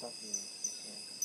stuck in